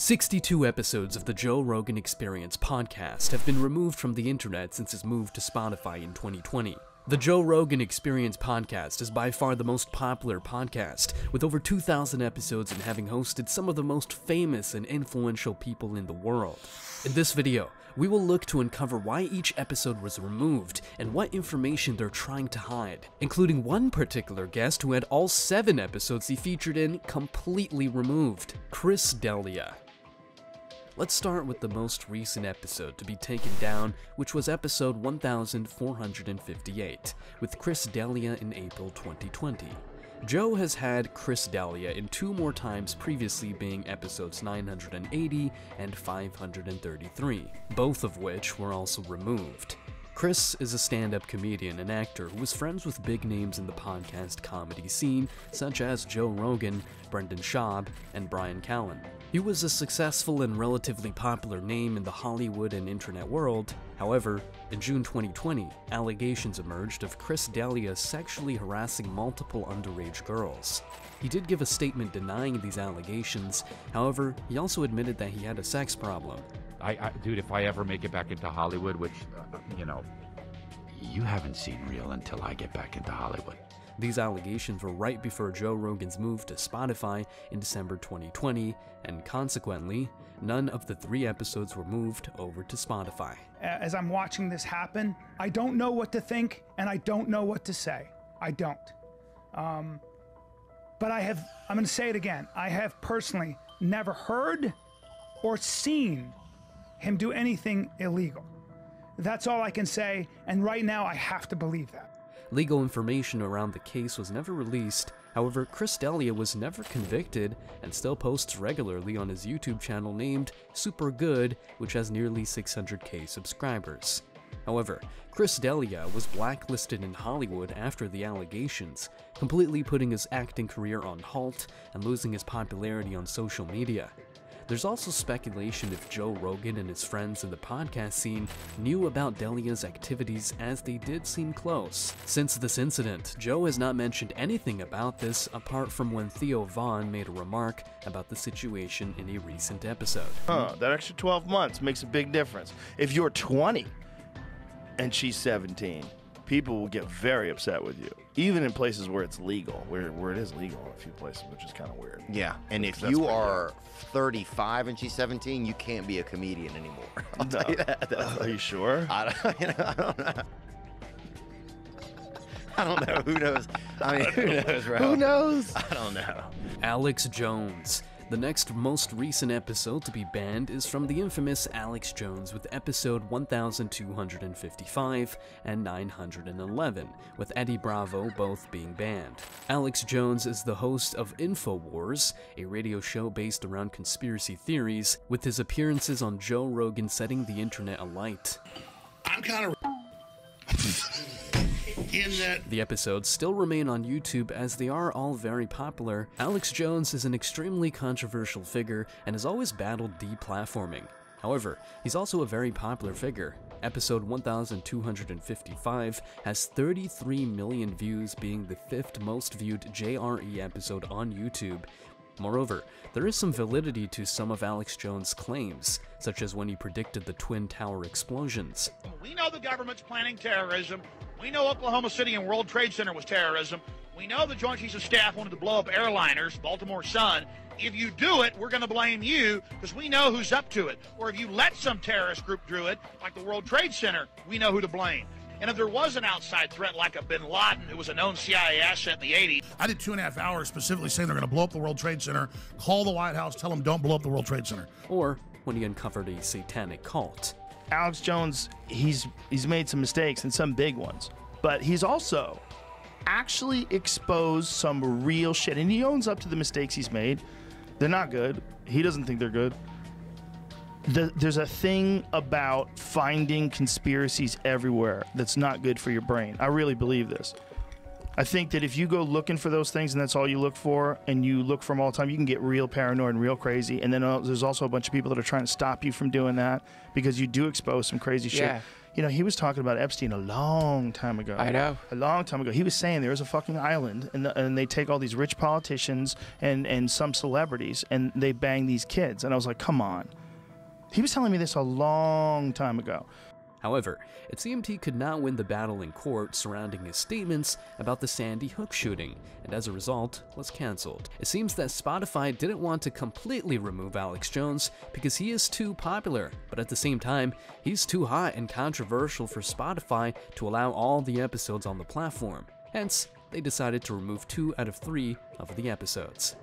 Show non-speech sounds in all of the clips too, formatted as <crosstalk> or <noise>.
62 episodes of the Joe Rogan Experience podcast have been removed from the internet since his move to Spotify in 2020. The Joe Rogan Experience podcast is by far the most popular podcast, with over 2,000 episodes and having hosted some of the most famous and influential people in the world. In this video, we will look to uncover why each episode was removed and what information they're trying to hide, including one particular guest who had all seven episodes he featured in completely removed Chris D'Elia. Let's start with the most recent episode to be taken down, which was episode 1458, with Chris D'Elia in April 2020. Joe has had Chris D'Elia in two more times previously being episodes 980 and 533, both of which were also removed. Chris is a stand up comedian and actor who was friends with big names in the podcast comedy scene, such as Joe Rogan, Brendan Schaub, and Bryan Callen. He was a successful and relatively popular name in the Hollywood and internet world. However, in June 2020, allegations emerged of Chris D'Elia sexually harassing multiple underage girls. He did give a statement denying these allegations, however, he also admitted that he had a sex problem. I, I dude, if I ever make it back into Hollywood, which, uh, you know, you haven't seen real until I get back into Hollywood. These allegations were right before Joe Rogan's move to Spotify in December 2020, and consequently, none of the three episodes were moved over to Spotify. As I'm watching this happen, I don't know what to think and I don't know what to say. I don't. Um, but I have, I'm going to say it again. I have personally never heard or seen him do anything illegal. That's all I can say, and right now I have to believe that. Legal information around the case was never released, however, Chris D'Elia was never convicted and still posts regularly on his YouTube channel named Super Good, which has nearly 600k subscribers. However, Chris D'Elia was blacklisted in Hollywood after the allegations, completely putting his acting career on halt and losing his popularity on social media. There's also speculation if Joe Rogan and his friends in the podcast scene knew about D'Elia's activities as they did seem close. Since this incident, Joe has not mentioned anything about this apart from when Theo Von made a remark about the situation in a recent episode. Huh, that extra 12 months makes a big difference. If you're 20 and she's 17, people will get very upset with you, even in places where it's legal, where, where it is legal in a few places, which is kind of weird. Yeah, and if That's you pretty are 35 and she's 17, you can't be a comedian anymore. <laughs> I'll tell you that. That's- Are you sure? I don't, you <laughs> know, I don't know. I don't know. Who knows? I mean, who knows, bro? Who knows? I don't know. Alex Jones. The next most recent episode to be banned is from the infamous Alex Jones with episode 1255 and 911, with Eddie Bravo both being banned. Alex Jones is the host of InfoWars, a radio show based around conspiracy theories, with his appearances on Joe Rogan setting the internet alight. I'm kind of in that The episodes still remain on YouTube as they are all very popular. Alex Jones is an extremely controversial figure and has always battled deplatforming. However, he's also a very popular figure. Episode 1255 has 33 million views, being the fifth most viewed JRE episode on YouTube. Moreover, there is some validity to some of Alex Jones' claims, such as when he predicted the Twin Tower explosions. We know the government's planning terrorism. We know Oklahoma City and World Trade Center was terrorism. We know the Joint Chiefs of Staff wanted to blow up airliners, Baltimore Sun. If you do it, we're going to blame you because we know who's up to it. Or if you let some terrorist group do it, like the World Trade Center, we know who to blame. And if there was an outside threat like a bin Laden, who was a known CIA asset in the 80s, I did two and a half hours specifically saying they're going to blow up the World Trade Center. Call the White House, tell them don't blow up the World Trade Center. Or when he uncovered a satanic cult. Alex Jones, he's he's made some mistakes and some big ones, but he's also actually exposed some real shit, and he owns up to the mistakes he's made. They're not good. He doesn't think they're good. The, there's a thing about finding conspiracies everywhere that's not good for your brain. I really believe this. I think that if you go looking for those things and that's all you look for, and you look for them all the time, you can get real paranoid and real crazy. And then uh, there's also a bunch of people that are trying to stop you from doing that because you do expose some crazy shit. Yeah. You know, he was talking about Epstein a long time ago. I know. A long time ago. He was saying there's a fucking island, and, the, and they take all these rich politicians and, and some celebrities, and they bang these kids. And I was like, come on. He was telling me this a long time ago. However, it seemed he could not win the battle in court surrounding his statements about the Sandy Hook shooting, and as a result, was cancelled. It seems that Spotify didn't want to completely remove Alex Jones because he is too popular, but at the same time, he's too hot and controversial for Spotify to allow all the episodes on the platform. Hence, they decided to remove two out of three of the episodes.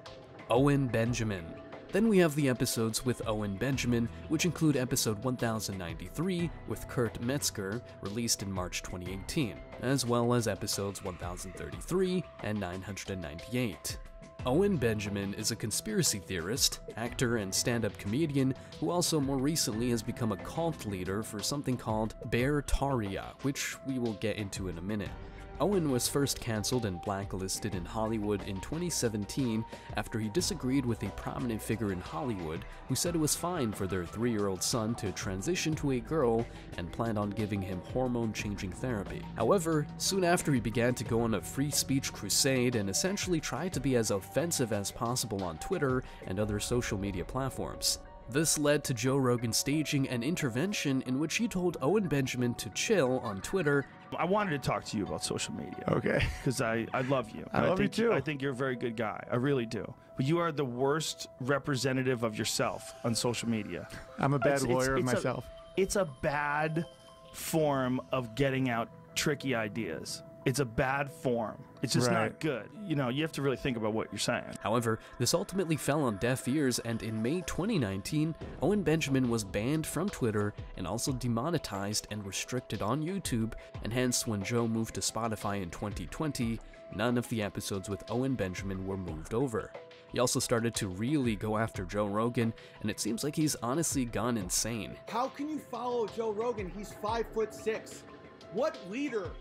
Owen Benjamin. Then we have the episodes with Owen Benjamin, which include episode 1093 with Kurt Metzger, released in March 2018, as well as episodes 1033 and 998. Owen Benjamin is a conspiracy theorist, actor, and stand up comedian who also more recently has become a cult leader for something called Beartaria, which we will get into in a minute. Owen was first cancelled and blacklisted in Hollywood in 2017 after he disagreed with a prominent figure in Hollywood who said it was fine for their three year old son to transition to a girl and planned on giving him hormone changing therapy. However, soon after he began to go on a free speech crusade and essentially tried to be as offensive as possible on Twitter and other social media platforms. This led to Joe Rogan staging an intervention in which he told Owen Benjamin to chill on Twitter I wanted to talk to you about social media. Okay. <laughs> Because I, I love you. I love you think, too. I think you're a very good guy. I really do. But you are the worst representative of yourself on social media. I'm a bad It's- it's- lawyer of it's a- myself. it's a bad form of getting out tricky ideas. It's a bad form. It's just Right. not good. You know, you have to really think about what you're saying. However, this ultimately fell on deaf ears, and in May 2019, Owen Benjamin was banned from Twitter and also demonetized and restricted on YouTube, and hence, when Joe moved to Spotify in 2020, none of the episodes with Owen Benjamin were moved over. He also started to really go after Joe Rogan, and it seems like he's honestly gone insane. How can you follow Joe Rogan? He's five foot six. What leader?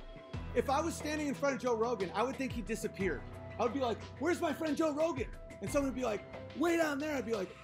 If I was standing in front of Joe Rogan, I would think he disappeared. I would be like, "Where's my friend Joe Rogan?" And someone would be like, "Way down there." I'd be like,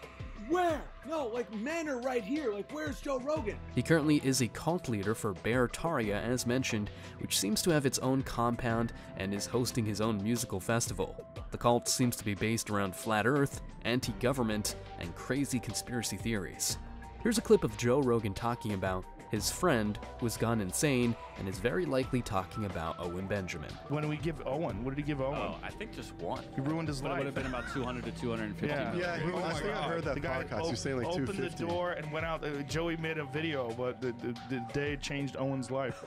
"Where? No, like men are right here. Like, where's Joe Rogan?" He currently is a cult leader for Beartaria, as mentioned, which seems to have its own compound and is hosting his own musical festival. The cult seems to be based around flat Earth, anti government, and crazy conspiracy theories. Here's a clip of Joe Rogan talking about his friend who has gone insane and is very likely talking about Owen Benjamin. When we give Owen, what did he give Owen? Oh, I think just one. He ruined his But life. it would have been about 200 to 250. Yeah, Yeah, he- Ruined I his think I heard that the guy podcast. He was saying, like, opened the door and went out. Uh, Joey made a video, but the, the, the day changed Owen's life.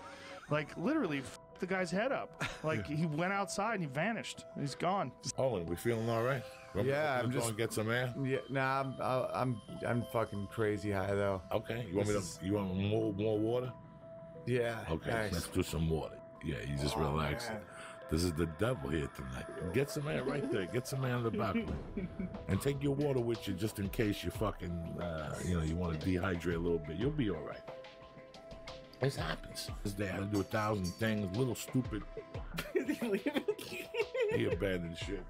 Like literally, f- the guy's head up. Like he went outside and he vanished. He's gone. Owen, we feeling all right? We're- Yeah, I'm just- going just- to get some air. Yeah, nah, I'm, I'm, I'm fucking crazy high though. Okay, you want me This to? You want more more water? Yeah. Okay, thanks. let's do some water. Yeah, you just Oh, relax. man. This is the devil here tonight. Get some air right there. Get some air on the balcony, <laughs> and take your water with you just in case you fucking, uh, you know, you want to dehydrate a little bit. You'll be all right. This happens. This day I had to do a thousand things, little stupid. he abandoned shit.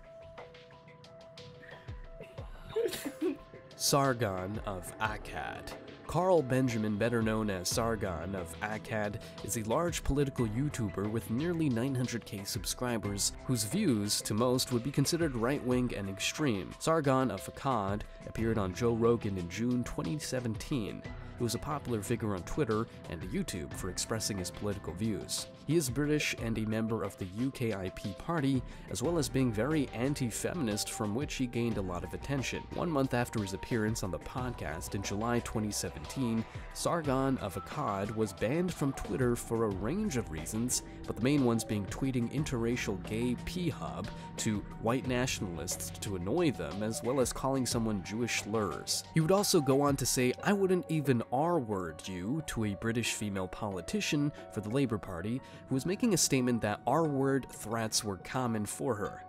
Sargon of Akkad. Carl Benjamin, better known as Sargon of Akkad, is a large political YouTuber with nearly 900k subscribers, whose views, to most, would be considered right wing and extreme. Sargon of Akkad appeared on Joe Rogan in June 2017. He was a popular figure on Twitter and YouTube for expressing his political views. He is British and a member of the UKIP party, as well as being very anti feminist, from which he gained a lot of attention. One month after his appearance on the podcast in July 2017, Sargon of Akkad was banned from Twitter for a range of reasons, but the main ones being tweeting interracial gay p hub to white nationalists to annoy them, as well as calling someone Jewish slurs. He would also go on to say, I wouldn't even R word you to a British female politician for the Labour Party who was making a statement that R word threats were common for her.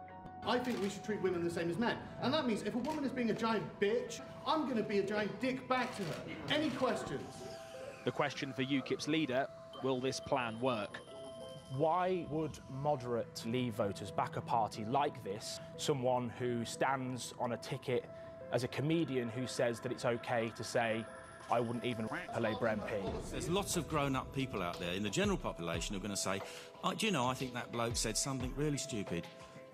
I think we should treat women the same as men. And that means if a woman is being a giant bitch, I'm going to be a giant dick back to her. Any questions? The question for UKIP's leader will this plan work? Why would moderate Leave voters back a party like this? Someone who stands on a ticket as a comedian who says that it's okay to say, I wouldn't even a Labour MP. There's lots of grown up people out there in the general population who are going to say, oh, Do you know, I think that bloke said something really stupid.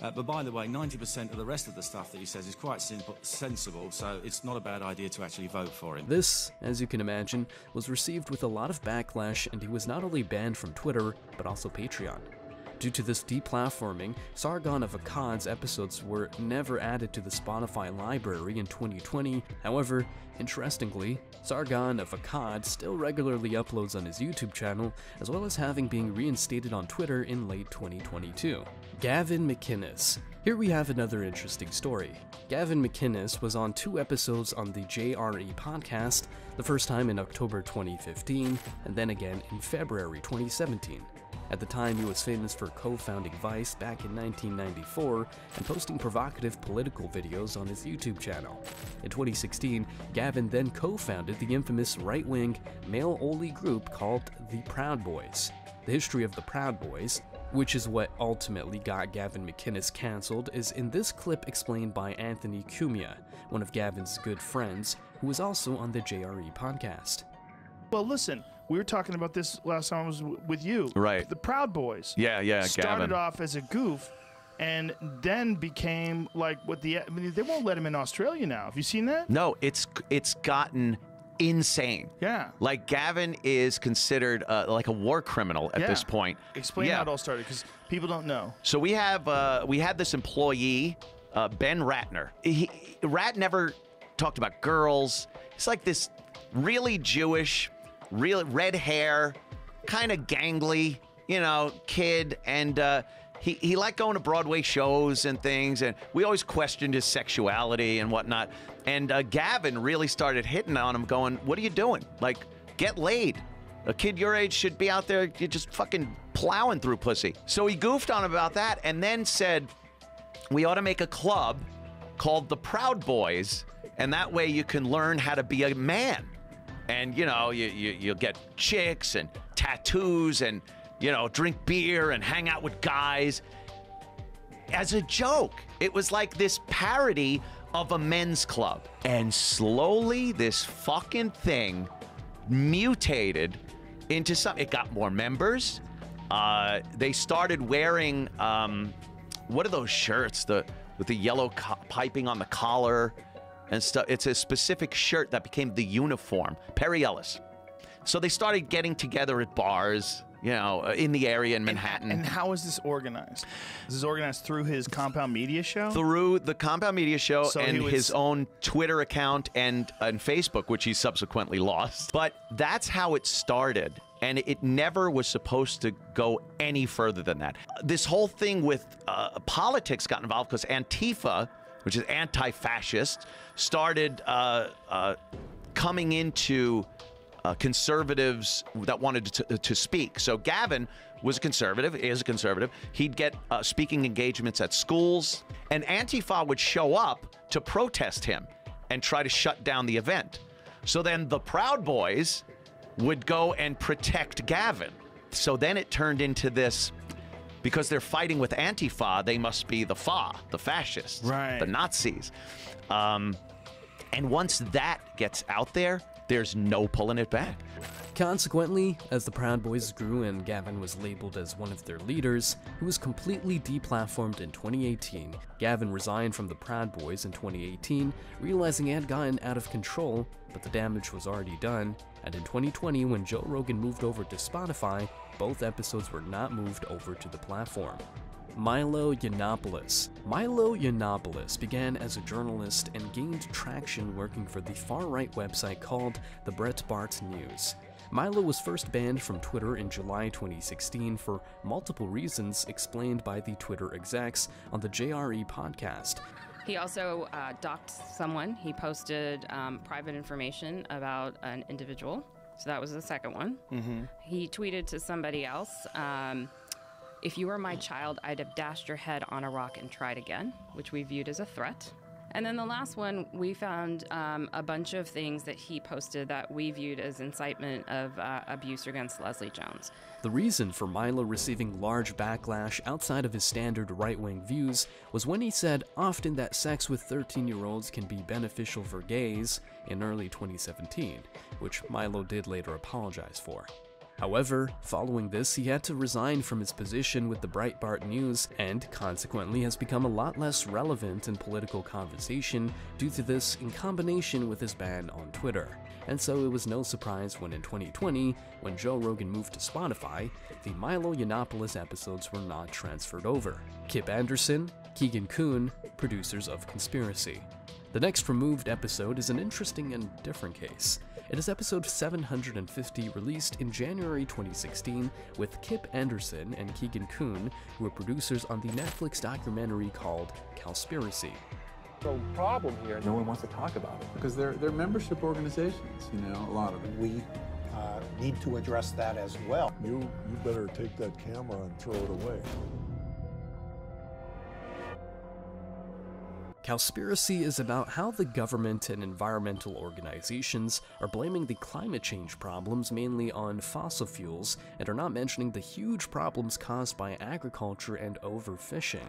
Uh, but by the way, 90% of the rest of the stuff that he says is quite simple, sensible, so it's not a bad idea to actually vote for him. This, as you can imagine, was received with a lot of backlash, and he was not only banned from Twitter, but also Patreon. Due to this deplatforming, Sargon of Akkad's episodes were never added to the Spotify library in 2020. However, interestingly, Sargon of Akkad still regularly uploads on his YouTube channel, as well as having been reinstated on Twitter in late 2022. Gavin McInnes. Here we have another interesting story. Gavin McInnes was on two episodes on the JRE podcast, the first time in October 2015, and then again in February 2017. At the time, he was famous for co founding Vice back in 1994 and posting provocative political videos on his YouTube channel. In 2016, Gavin then co founded the infamous right wing, male only group called the Proud Boys. The history of the Proud Boys, which is what ultimately got Gavin McInnes cancelled, is in this clip explained by Anthony Cumia, one of Gavin's good friends, who is also on the JRE podcast. Well, listen, we were talking about this last time I was w- with you. Right. The Proud Boys. Yeah, yeah, Started Gavin. off as a goof and then became like what the. I mean, they won't let him in Australia now. Have you seen that? No, it's it's gotten insane. Yeah. Like Gavin is considered uh, like a war criminal at Yeah. this point. Explain yeah. how it all started because people don't know. So we have uh, we had this employee, uh, Ben Ratner. He, Rat never talked about girls. He's like this really Jewish, real red hair, kind of gangly, you know, kid, and uh, he he liked going to Broadway shows and things, and we always questioned his sexuality and whatnot. And uh, Gavin really started hitting on him, going, "What are you doing? Like, get laid." A kid your age should be out there just fucking plowing through pussy. So he goofed on about that and then said, we ought to make a club called the Proud Boys, and that way you can learn how to be a man. And you know, you, you you'll get chicks and tattoos and you know, drink beer and hang out with guys. As a joke, it was like this parody of a men's club. And slowly this fucking thing mutated into something it got more members. Uh, they started wearing um, what are those shirts? The with the yellow co- piping on the collar and stuff. It's a specific shirt that became the uniform. Perry Ellis. So they started getting together at bars, you know, uh, in the area in Manhattan. And how is this organized? This is this organized through his Compound Media show? through the Compound Media Show So and was- his own Twitter account and and Facebook, which he subsequently lost. <laughs> But that's how it started. And it never was supposed to go any further than that. This whole thing with uh, politics got involved because Antifa, which is anti-fascist, started uh, uh, coming into uh, conservatives that wanted to, to speak. So Gavin was a conservative, he is a conservative. He'd get uh, speaking engagements at schools, and Antifa would show up to protest him and try to shut down the event. So then the Proud Boys would go and protect Gavin. So then it turned into this because they're fighting with Antifa, they must be the FA, the fascists, Right. the Nazis. Um, and once that gets out there, there's no pulling it back. Consequently, as the Proud Boys grew and Gavin was labeled as one of their leaders, he was completely deplatformed in 2018. Gavin resigned from the Proud Boys in 2018, realizing he had gotten out of control, but the damage was already done. And in 2020, when Joe Rogan moved over to Spotify, both episodes were not moved over to the platform. Milo Yiannopoulos. Milo Yiannopoulos began as a journalist and gained traction working for the far right website called the Breitbart News. Milo was first banned from Twitter in July 2016 for multiple reasons explained by the Twitter execs on the JRE podcast. He also uh, docked someone. He posted um, private information about an individual. So that was the second one. Mm-hmm. He tweeted to somebody else um, If you were my child, I'd have dashed your head on a rock and tried again, which we viewed as a threat. And then the last one, we found um, a bunch of things that he posted that we viewed as incitement of uh, abuse against Leslie Jones. The reason for Milo receiving large backlash outside of his standard right wing views was when he said often that sex with 13 year olds can be beneficial for gays in early 2017, which Milo did later apologize for. However, following this, he had to resign from his position with the Breitbart News and consequently has become a lot less relevant in political conversation due to this in combination with his ban on Twitter. And so it was no surprise when in 2020, when Joe Rogan moved to Spotify, the Milo Yiannopoulos episodes were not transferred over. Kip Anderson, Keegan Kuhn, producers of Cowspiracy. The next removed episode is an interesting and different case. It is episode 750, released in January 2016, with Kip Anderson and Keegan Kuhn, who are producers on the Netflix documentary called Cowspiracy. The problem here, no one wants to talk about it because they're, they're membership organizations, you know, a lot of them. We uh, need to address that as well. You, you better take that camera and throw it away. Cowspiracy is about how the government and environmental organizations are blaming the climate change problems mainly on fossil fuels and are not mentioning the huge problems caused by agriculture and overfishing.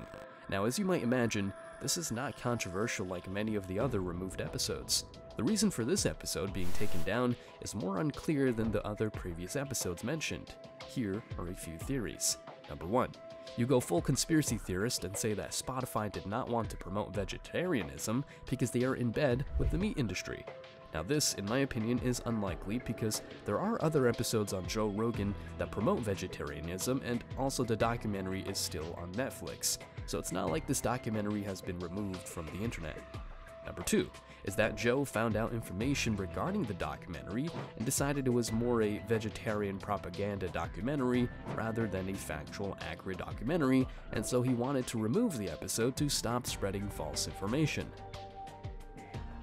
Now, as you might imagine, this is not controversial like many of the other removed episodes. The reason for this episode being taken down is more unclear than the other previous episodes mentioned. Here are a few theories. Number 1. You go full conspiracy theorist and say that Spotify did not want to promote vegetarianism because they are in bed with the meat industry. Now, this, in my opinion, is unlikely because there are other episodes on Joe Rogan that promote vegetarianism, and also the documentary is still on Netflix, so it's not like this documentary has been removed from the internet. Number two is that Joe found out information regarding the documentary and decided it was more a vegetarian propaganda documentary rather than a factual, accurate documentary, and so he wanted to remove the episode to stop spreading false information.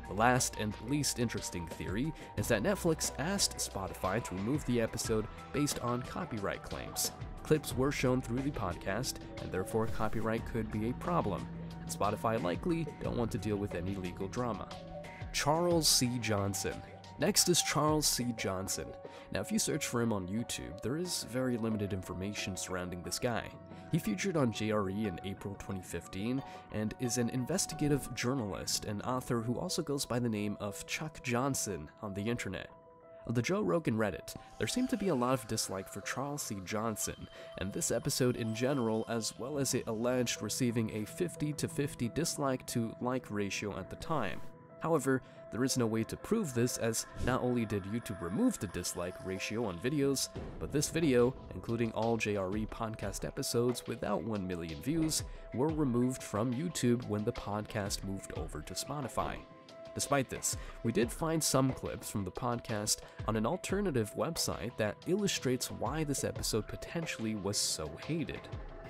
The last and least interesting theory is that Netflix asked Spotify to remove the episode based on copyright claims. Clips were shown through the podcast, and therefore copyright could be a problem. Spotify likely don't want to deal with any legal drama. Charles C. Johnson. Next is Charles C. Johnson. Now, if you search for him on YouTube, there is very limited information surrounding this guy. He featured on JRE in April 2015 and is an investigative journalist and author who also goes by the name of Chuck Johnson on the internet. On the Joe Rogan Reddit, there seemed to be a lot of dislike for Charles C. Johnson, and this episode in general, as well as it alleged receiving a 50 to 50 dislike to like ratio at the time. However, there is no way to prove this as not only did YouTube remove the dislike ratio on videos, but this video, including all JRE podcast episodes without 1 million views, were removed from YouTube when the podcast moved over to Spotify. Despite this, we did find some clips from the podcast on an alternative website that illustrates why this episode potentially was so hated.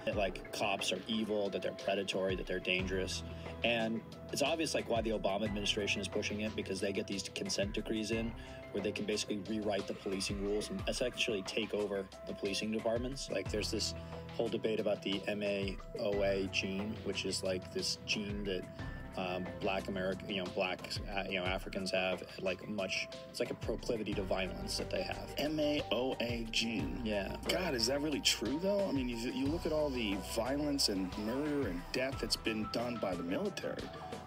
That, like cops are evil, that they're predatory, that they're dangerous. And it's obvious like why the Obama administration is pushing it because they get these consent decrees in where they can basically rewrite the policing rules and essentially take over the policing departments. Like there's this whole debate about the MAOA gene, which is like this gene that um, black American, you know, black, uh, you know, Africans have like much. It's like a proclivity to violence that they have. MAOA gene. Yeah. God, is that really true though? I mean, you, you look at all the violence and murder and death that's been done by the military.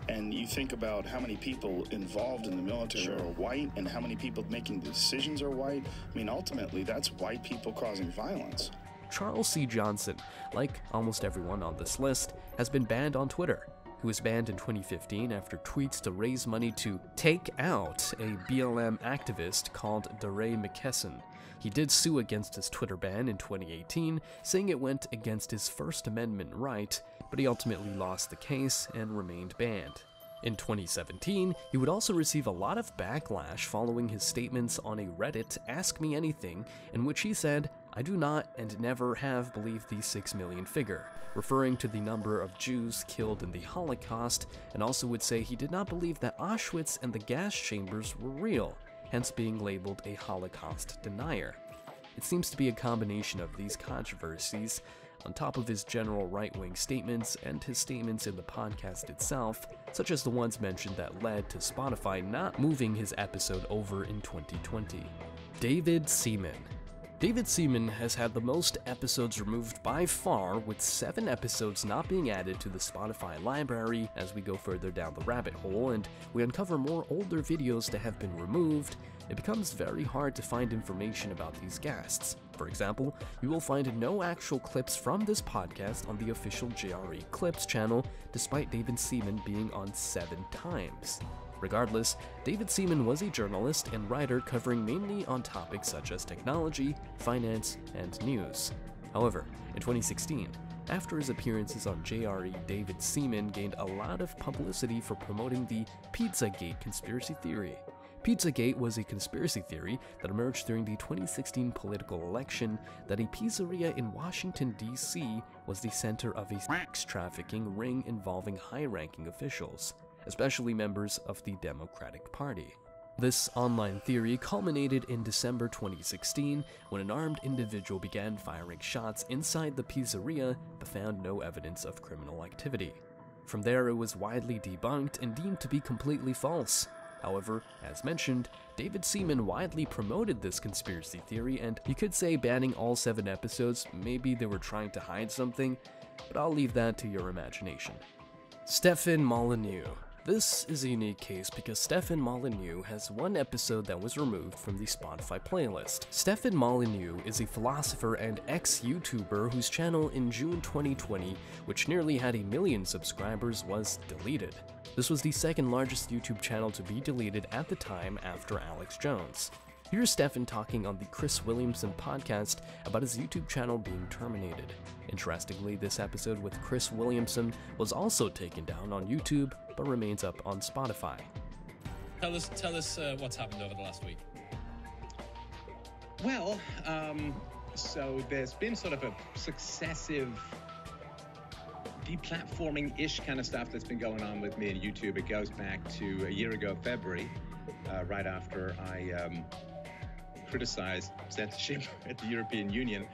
And you think about how many people involved in the military Sure. are white and how many people making the decisions are white. I mean, ultimately, that's white people causing violence. Charles C. Johnson, like almost everyone on this list, has been banned on Twitter. He was banned in 2015 after tweets to raise money to take out a BLM activist called DeRay McKesson. He did sue against his Twitter ban in 2018, saying it went against his First Amendment right, but he ultimately lost the case and remained banned. In 2017, he would also receive a lot of backlash following his statements on a Reddit Ask Me Anything, in which he said, I do not and never have believed the 6 million figure, referring to the number of Jews killed in the Holocaust, and also would say he did not believe that Auschwitz and the gas chambers were real, hence being labeled a Holocaust denier. It seems to be a combination of these controversies, on top of his general right wing statements and his statements in the podcast itself, such as the ones mentioned that led to Spotify not moving his episode over in 2020. David Seaman. David Seaman has had the most episodes removed by far, with seven episodes not being added to the Spotify library as we go further down the rabbit hole and we uncover more older videos that have been removed. It becomes very hard to find information about these guests. For example, you will find no actual clips from this podcast on the official JRE Clips channel, despite David Seaman being on seven times. Regardless, David Seaman was a journalist and writer covering mainly on topics such as technology, finance, and news. However, in 2016, after his appearances on JRE, David Seaman gained a lot of publicity for promoting the Pizzagate conspiracy theory. Pizzagate was a conspiracy theory that emerged during the 2016 political election that a pizzeria in Washington, D.C. was the center of a sex trafficking ring involving high ranking officials especially members of the Democratic Party. This online theory culminated in December 2016 when an armed individual began firing shots inside the pizzeria but found no evidence of criminal activity. From there, it was widely debunked and deemed to be completely false. However, as mentioned, David Seaman widely promoted this conspiracy theory, and you could say banning all seven episodes, maybe they were trying to hide something, but I'll leave that to your imagination. Stefan Molyneux. This is a unique case because Stefan Molyneux has one episode that was removed from the Spotify playlist. Stefan Molyneux is a philosopher and ex-YouTuber whose channel in June 2020, which nearly had a million subscribers, was deleted. This was the second largest YouTube channel to be deleted at the time after Alex Jones. Here's Stefan talking on the Chris Williamson podcast about his YouTube channel being terminated. Interestingly, this episode with Chris Williamson was also taken down on YouTube but remains up on Spotify. Tell us, tell us uh, what's happened over the last week. Well, um, so there's been sort of a successive deplatforming-ish kind of stuff that's been going on with me and YouTube. It goes back to a year ago, February, uh, right after I um, criticized censorship <laughs> at the European Union.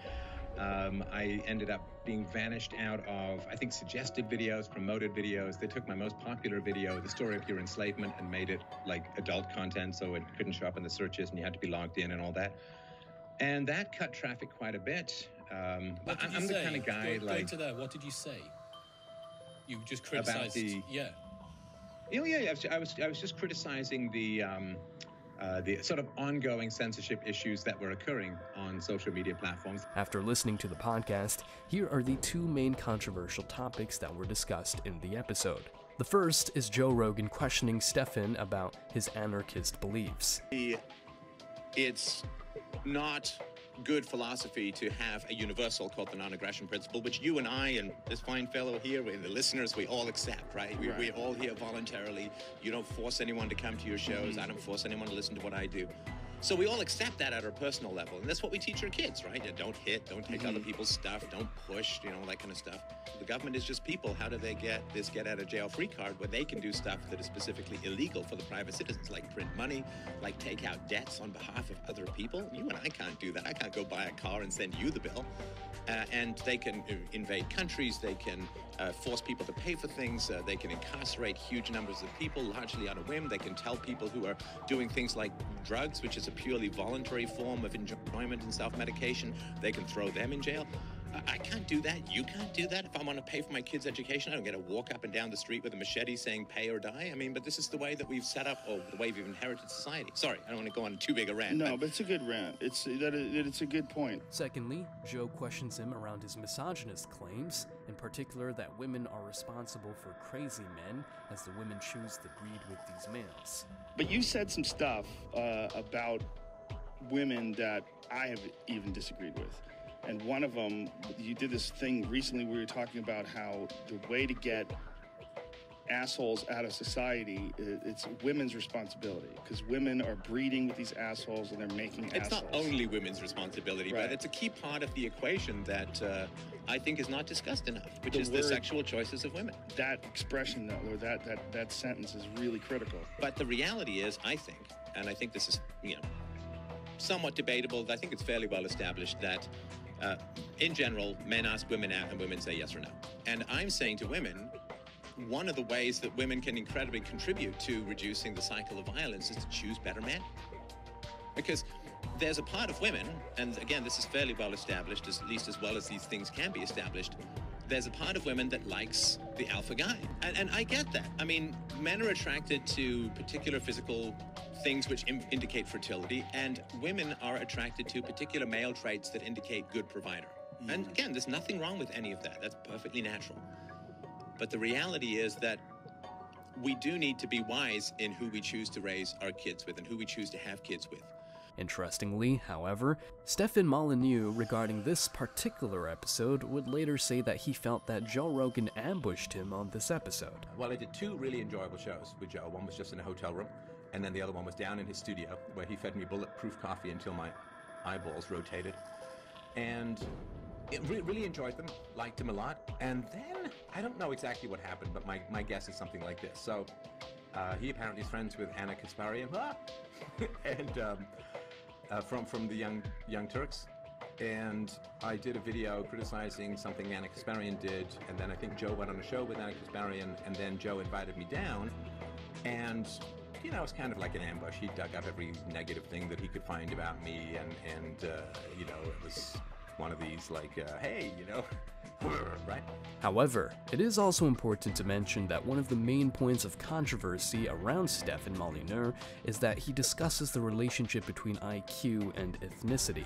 Um, I ended up being vanished out of, I think, suggestive videos, promoted videos. They took my most popular video, the story of your enslavement, and made it like adult content, so it couldn't show up in the searches, and you had to be logged in and all that. And that cut traffic quite a bit. Um, What did I'm you the say? kind of guy Go- like Going to that, what did you say? You just About criticized. the- yeah. Yeah, yeah, yeah. I was, I was, I was just criticizing the, um, uh, the sort of ongoing censorship issues that were occurring on social media platforms. After listening to the podcast, here are the two main controversial topics that were discussed in the episode. The first is Joe Rogan questioning Stefan about his anarchist beliefs. it's not good philosophy to have a universal called the non-aggression principle, which you and I and this fine fellow here and the listeners, we all accept, right? We, Right. We're all here voluntarily. You don't force anyone to come to your shows. I don't force anyone to listen to what I do. So we all accept that at our personal level, and that's what we teach our kids, right? Yeah, don't hit, don't take other people's stuff, don't push, you know, that kind of stuff. The government is just people. How do they get this get out of jail free card where they can do stuff that is specifically illegal for the private citizens, like print money, like take out debts on behalf of other people? You and I can't do that. I can't go buy a car and send you the bill. Uh, and they can uh, invade countries, they can uh, force people to pay for things, uh, they can incarcerate huge numbers of people, largely on a whim. They can tell people who are doing things like drugs, which is a purely voluntary form of enjoyment and self medication, they can throw them in jail. I- I can't do that. You can't do that. If I want to pay for my kids' education, I don't get to walk up and down the street with a machete saying pay or die. I mean, but this is the way that we've set up, or the way we've inherited society. Sorry, I don't want to go on too big a rant. No, but it's a good rant. It's that it's a good point. Secondly, Joe questions him around his misogynist claims, in particular that women are responsible for crazy men, as the women choose to breed with these males. But you said some stuff uh, about women that I have even disagreed with. And one of them, you did this thing recently where you were talking about how the way to get assholes out of society, it's women's responsibility because women are breeding with these assholes and they're making It's assholes. not only women's responsibility, Right. but it's a key part of the equation that uh, I think is not discussed enough, which The is the sexual choices of women. That expression, though, or that, that, that sentence is really critical. But the reality is, I think, and I think this is, you know, somewhat debatable. I think it's fairly well established that Uh, in general, men ask women out and women say yes or no. And I'm saying to women, one of the ways that women can incredibly contribute to reducing the cycle of violence is to choose better men. Because there's a part of women, and again, this is fairly well established, as, at least as well as these things can be established. There's a part of women that likes the alpha guy. And, and I get that. I mean, men are attracted to particular physical things which Im- indicate fertility, and women are attracted to particular male traits that indicate good provider. And mm. again, there's nothing wrong with any of that. That's perfectly natural. But the reality is that we do need to be wise in who we choose to raise our kids with and who we choose to have kids with. Interestingly, however, Stefan Molyneux regarding this particular episode would later say that he felt that Joe Rogan ambushed him on this episode. Well, I did two really enjoyable shows with Joe. One was just in a hotel room, and then the other one was down in his studio where he fed me bulletproof coffee until my eyeballs rotated. And it re- really enjoyed them, liked him a lot. And then I don't know exactly what happened, but my, my guess is something like this. So uh, he apparently is friends with Ana Kasparian, ah! <laughs> and um, uh, from from the Young Young Turks. And I did a video criticizing something Ana Kasparian did, and then I think Joe went on a show with Ana Kasparian, and then Joe invited me down, and you know, it was kind of like an ambush. He dug up every negative thing that he could find about me, and and uh, you know, it was one of these like, uh, hey, you know, right? However, it is also important to mention that one of the main points of controversy around Stefan Molyneux is that he discusses the relationship between IQ and ethnicity.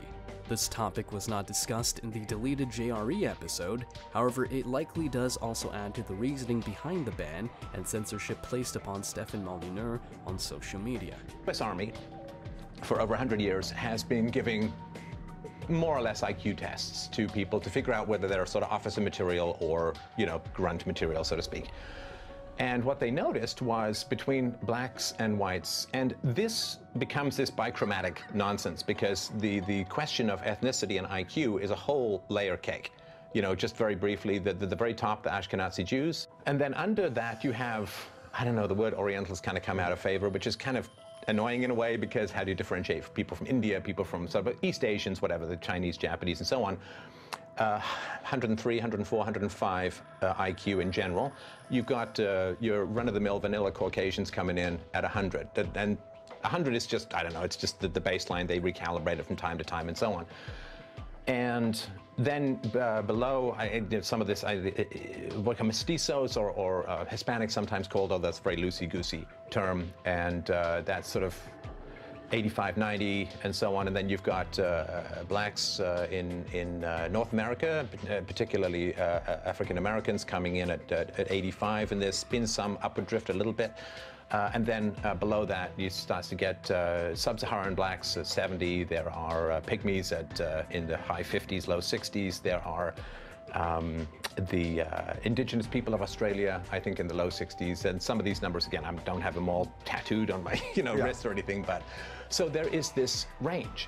This topic was not discussed in the deleted JRE episode, however, it likely does also add to the reasoning behind the ban and censorship placed upon Stefan Molyneux on social media. The U.S. Army, for over 100 years, has been giving more or less IQ tests to people to figure out whether they're sort of officer material or, you know, grunt material, so to speak. And what they noticed was between blacks and whites, and this becomes this bichromatic nonsense because the, the question of ethnicity and IQ is a whole layer cake. You know, just very briefly, the, the, the very top, the Ashkenazi Jews. And then under that, you have, I don't know, the word Orientals kind of come out of favor, which is kind of annoying in a way because how do you differentiate people from India, people from sort of East Asians, whatever, the Chinese, Japanese, and so on. Uh, 103, 104, 105 uh, IQ in general. You've got uh, your run-of-the-mill vanilla Caucasians coming in at 100. And 100 is just, I don't know, it's just the, the baseline. They recalibrate it from time to time and so on. And then uh, below, I, some of this, I, what are mestizos or, or uh, Hispanic sometimes called, although that's a very loosey-goosey term, and uh, that's sort of 85, 90, and so on. And then you've got uh, blacks uh, in, in uh, North America, uh, particularly uh, African Americans, coming in at, at, at 85, and there's been some upward drift a little bit. Uh, and then uh, below that, you start to get uh, sub-Saharan blacks at 70. There are uh, pygmies at uh, in the high 50s, low 60s. There are um, the uh, indigenous people of Australia, I think, in the low 60s. And some of these numbers, again, I don't have them all tattooed on my <laughs> you know Yeah. wrist or anything, but so there is this range.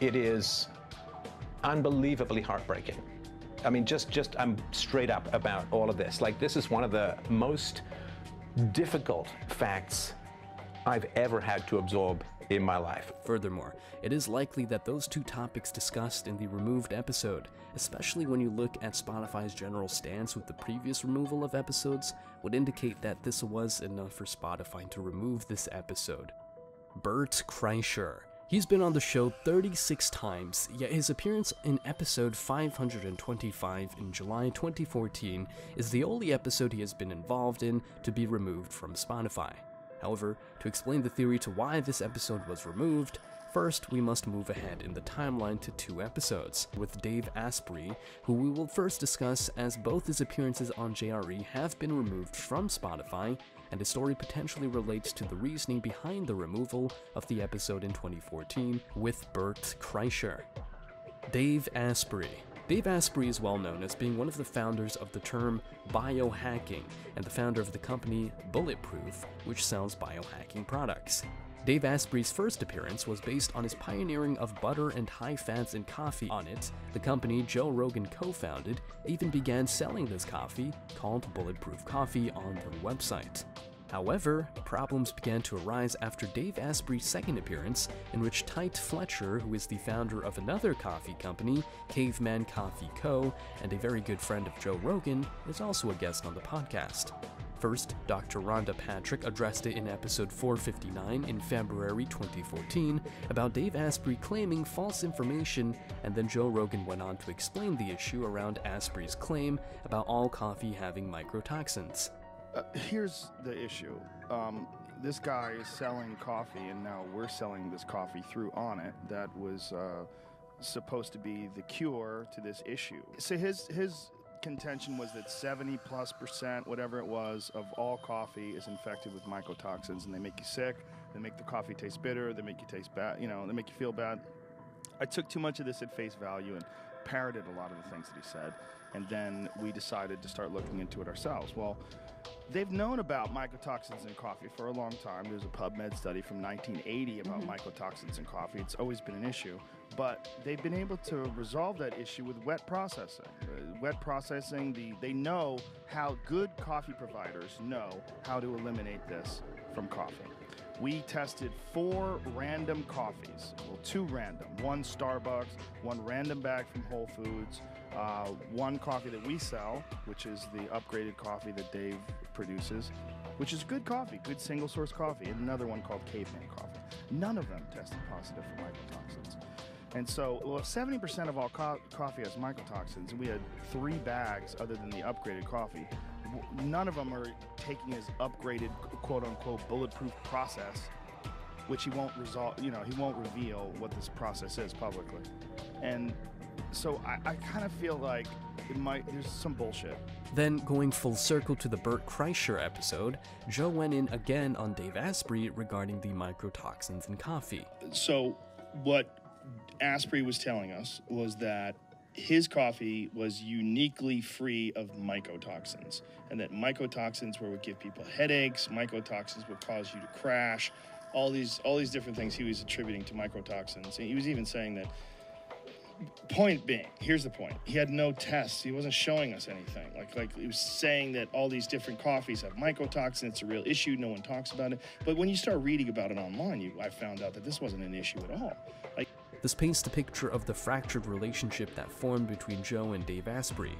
It is unbelievably heartbreaking. I mean, just just I'm straight up about all of this. Like this is one of the most difficult facts I've ever had to absorb in my life. Furthermore, it is likely that those two topics discussed in the removed episode, especially when you look at Spotify's general stance with the previous removal of episodes, would indicate that this was enough for Spotify to remove this episode. Bert Kreischer. He's been on the show 36 times, yet his appearance in episode 525 in July 2014 is the only episode he has been involved in to be removed from Spotify. However, to explain the theory to why this episode was removed, first we must move ahead in the timeline to two episodes, with Dave Asprey, who we will first discuss as both his appearances on JRE have been removed from Spotify, and his story potentially relates to the reasoning behind the removal of the episode in 2014 with Bert Kreischer. Dave Asprey. Dave Asprey is well known as being one of the founders of the term biohacking and the founder of the company Bulletproof, which sells biohacking products. Dave Asprey's first appearance was based on his pioneering of butter and high fats in coffee. On it, the company Joe Rogan co founded even began selling this coffee, called Bulletproof Coffee, on their website. However, problems began to arise after Dave Asprey's second appearance, in which Tait Fletcher, who is the founder of another coffee company, Caveman Coffee Co., and a very good friend of Joe Rogan, is also a guest on the podcast. First, Dr. Rhonda Patrick addressed it in episode 459 in February 2014 about Dave Asprey claiming false information, and then Joe Rogan went on to explain the issue around Asprey's claim about all coffee having mycotoxins. Uh, here's the issue. Um, this guy is selling coffee, and now we're selling this coffee through On It that was uh, supposed to be the cure to this issue. So his his contention was that 70 plus percent, whatever it was, of all coffee is infected with mycotoxins, and they make you sick. They make the coffee taste bitter. They make you taste bad. You know, they make you feel bad. I took too much of this at face value and parroted a lot of the things that he said, and then we decided to start looking into it ourselves. Well, they've known about mycotoxins in coffee for a long time. There's a PubMed study from 1980 about Mhm. mycotoxins in coffee. It's always been an issue, but they've been able to resolve that issue with wet processing. Uh, wet processing, the they know how good coffee providers know how to eliminate this from coffee. We tested four random coffees. Well, two random. One Starbucks, one random bag from Whole Foods, uh, one coffee that we sell, which is the upgraded coffee that Dave produces, which is good coffee, good single source coffee, and another one called Caveman Coffee. None of them tested positive for mycotoxins. And so, well, 70% of all co- coffee has mycotoxins, and we had three bags other than the upgraded coffee, none of them are taking his upgraded, quote unquote, bulletproof process, which he won't resolve, you know, he won't reveal what this process is publicly. And so I, I kind of feel like it might, there's some bullshit. Then, going full circle to the Bert Kreischer episode, Joe went in again on Dave Asprey regarding the mycotoxins in coffee. So, what Asprey was telling us was that his coffee was uniquely free of mycotoxins, and that mycotoxins were what give people headaches, mycotoxins would cause you to crash, all these all these different things he was attributing to mycotoxins. And he was even saying that. Point being, here's the point: he had no tests. He wasn't showing us anything. Like like he was saying that all these different coffees have mycotoxins. It's a real issue. No one talks about it. But when you start reading about it online, you I found out that this wasn't an issue at all. Like This paints the picture of the fractured relationship that formed between Joe and Dave Asprey.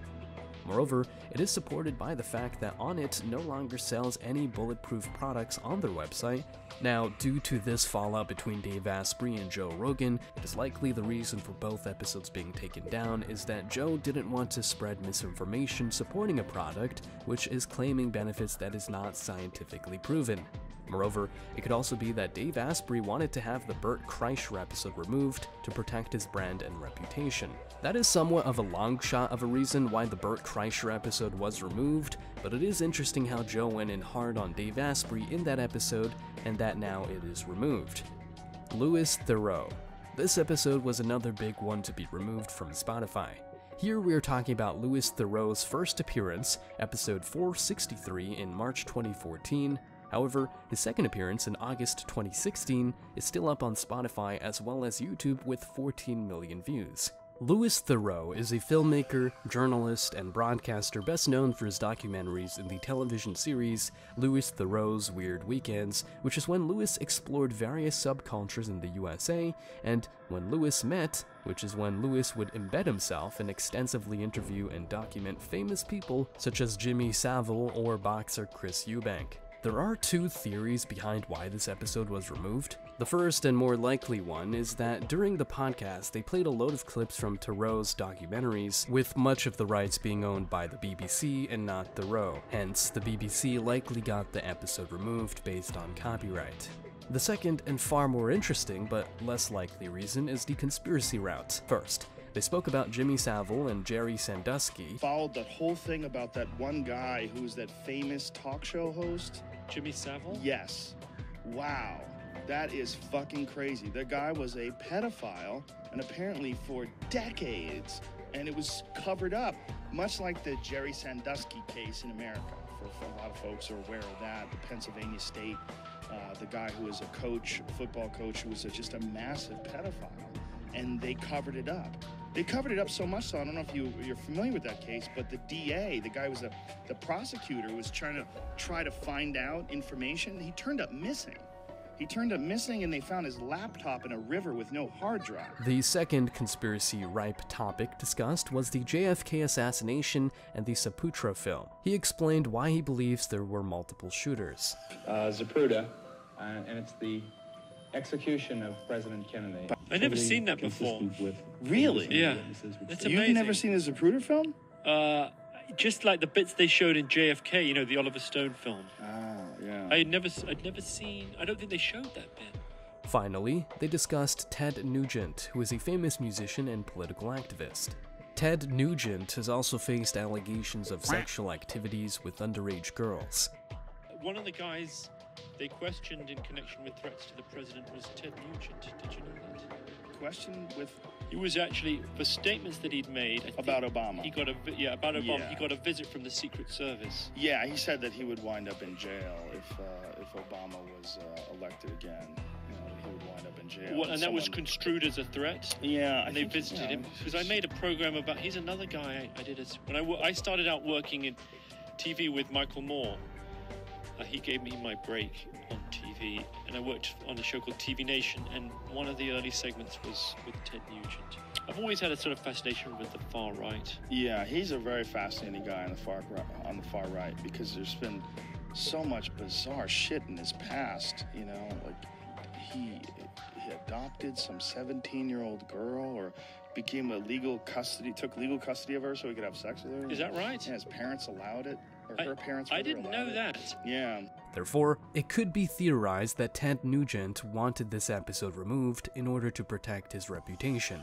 Moreover, it is supported by the fact that Onnit no longer sells any bulletproof products on their website. Now, due to this fallout between Dave Asprey and Joe Rogan, it is likely the reason for both episodes being taken down is that Joe didn't want to spread misinformation supporting a product which is claiming benefits that is not scientifically proven. Moreover, it could also be that Dave Asprey wanted to have the Bert Kreischer episode removed to protect his brand and reputation. That is somewhat of a long shot of a reason why the Bert Kreischer episode was removed, but it is interesting how Joe went in hard on Dave Asprey in that episode and that now it is removed. Louis Theroux. This episode was another big one to be removed from Spotify. Here we are talking about Louis Theroux's first appearance, episode 463 in March 2014. However, his second appearance in August 2016 is still up on Spotify as well as YouTube with 14 million views. Louis Theroux is a filmmaker, journalist, and broadcaster best known for his documentaries in the television series Louis Theroux's Weird Weekends, which is when Louis explored various subcultures in the USA, and When Louis Met, which is when Louis would embed himself and extensively interview and document famous people such as Jimmy Savile or boxer Chris Eubank. There are two theories behind why this episode was removed. The first and more likely one is that during the podcast, they played a load of clips from Theroux's documentaries, with much of the rights being owned by the BBC and not Theroux. Hence, the BBC likely got the episode removed based on copyright. The second and far more interesting but less likely reason is the conspiracy route. First, they spoke about Jimmy Savile and Jerry Sandusky, followed that whole thing about that one guy who was that famous talk show host. Jimmy Savile? Yes. Wow. That is fucking crazy. The guy was a pedophile, and apparently for decades, and it was covered up, much like the Jerry Sandusky case in America. For, for a lot of folks are aware of that. The Pennsylvania State, uh, the guy who was a coach, football coach, who was a, just a massive pedophile, and they covered it up. They covered it up so much so I don't know if you you're familiar with that case, but the DA, the guy was a the prosecutor was trying to try to find out information. He turned up missing. He turned up missing and they found his laptop in a river with no hard drive. The second conspiracy ripe topic discussed was the JFK assassination and the Zapruder film. He explained why he believes there were multiple shooters. uh, Zapruder, uh, and it's the execution of President Kennedy. I never seen that before. Really? Yeah. That's You've amazing. never seen the Zapruder film? Uh, just like the bits they showed in JFK, you know, the Oliver Stone film. Ah, yeah. I had never, s- I'd never seen. I don't think they showed that bit. Finally, they discussed Ted Nugent, who is a famous musician and political activist. Ted Nugent has also faced allegations of sexual activities with underage girls. One of the guys they questioned in connection with threats to the president was Ted Nugent. Did you know that? Question with He was actually for statements that he'd made I About Obama. He got a yeah about Obama. Yeah. He got a visit from the Secret Service. Yeah, he said that he would wind up in jail if uh, if Obama was uh, elected again. You know, he would wind up in jail. Well, and that was construed as a threat. Yeah, I and they think, visited him because I made a program about. He's another guy I, I did. As, when I I started out working in TV with Michael Moore, Uh, he gave me my break on TV, and I worked on a show called TV Nation. And one of the early segments was with Ted Nugent. I've always had a sort of fascination with the far right. Yeah, he's a very fascinating guy on the far on the far right because there's been so much bizarre shit in his past. You know, like he, he adopted some 17 year old girl or became a legal custody, took legal custody of her so he could have sex with her. Is that right? Yeah, his parents allowed it, or I- her parents. I didn't know that. Yeah. Therefore, it could be theorized that Ted Nugent wanted this episode removed in order to protect his reputation.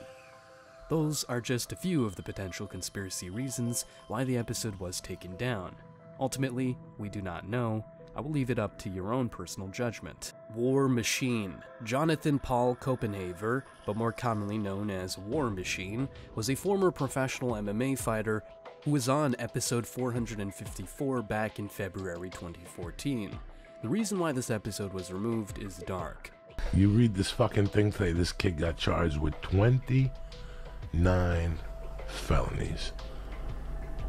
Those are just a few of the potential conspiracy reasons why the episode was taken down. Ultimately, we do not know. I will leave it up to your own personal judgment. War Machine. Jonathan Paul Koppenhaver, but more commonly known as War Machine, was a former professional MMA fighter who was on episode 454 back in February 2014. The reason why this episode was removed is dark. You read this fucking thing today. This kid got charged with 29 felonies.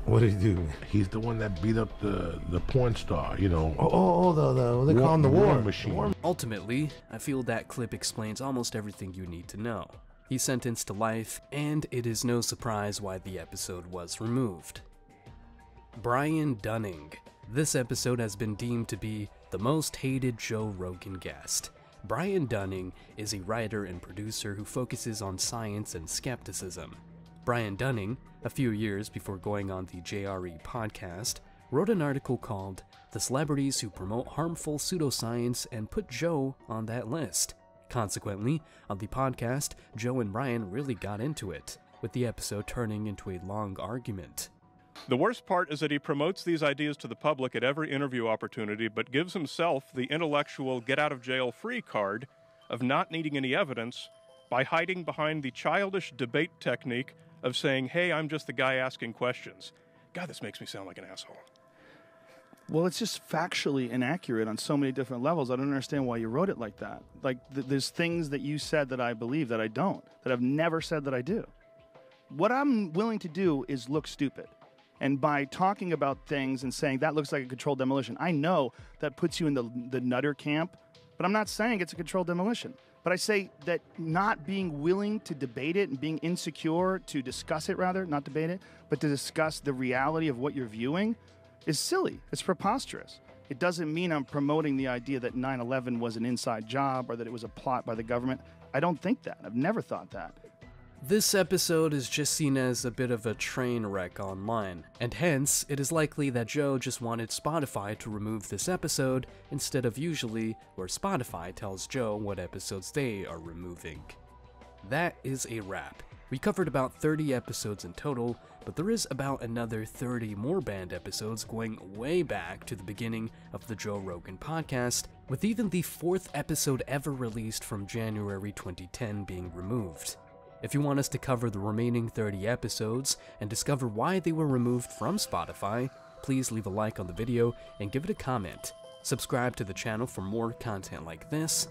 What did he do? He's the one that beat up the the porn star. You know. Oh, oh, oh, the, the, they call him the war, machine. Ultimately, I feel that clip explains almost everything you need to know. He's sentenced to life, and it is no surprise why the episode was removed. Brian Dunning. This episode has been deemed to be the most hated Joe Rogan guest. Brian Dunning is a writer and producer who focuses on science and skepticism. Brian Dunning, a few years before going on the JRE podcast, wrote an article called The Celebrities Who Promote Harmful Pseudoscience and put Joe on that list. Consequently, on the podcast, Joe and Brian really got into it, with the episode turning into a long argument. The worst part is that he promotes these ideas to the public at every interview opportunity, but gives himself the intellectual get out of jail free card of not needing any evidence by hiding behind the childish debate technique of saying, hey, I'm just the guy asking questions. God, this makes me sound like an asshole. Well, it's just factually inaccurate on so many different levels. I don't understand why you wrote it like that. Like, th- there's things that you said that I believe that I don't, that I've never said that I do. What I'm willing to do is look stupid. And by talking about things and saying that looks like a controlled demolition, I know that puts you in the, the nutter camp, but I'm not saying it's a controlled demolition. But I say that not being willing to debate it and being insecure to discuss it, rather, not debate it, but to discuss the reality of what you're viewing is silly. It's preposterous. It doesn't mean I'm promoting the idea that 9 11 was an inside job or that it was a plot by the government. I don't think that. I've never thought that. This episode is just seen as a bit of a train wreck online, and hence, it is likely that Joe just wanted Spotify to remove this episode instead of usually where Spotify tells Joe what episodes they are removing. That is a wrap. We covered about 30 episodes in total, but there is about another 30 more banned episodes going way back to the beginning of the Joe Rogan podcast, with even the fourth episode ever released from January 2010 being removed. If you want us to cover the remaining 30 episodes and discover why they were removed from Spotify, please leave a like on the video and give it a comment. Subscribe to the channel for more content like this,